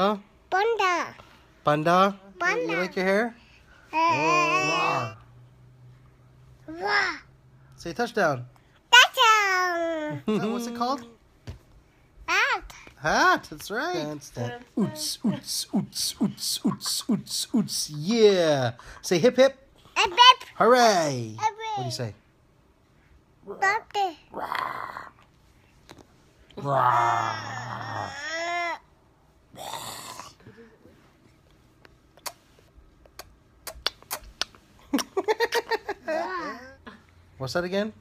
Oh, Panda. panda. Panda. You like your hair? Uh, Say touchdown. Touchdown. What's it called? Out. Hat. That's right. Dance, dance. Oots, oots, oots, oots, oots, oots, oots. Yeah. Say hip hip. A bip. Hooray. What do you say? Puppy. What's that again?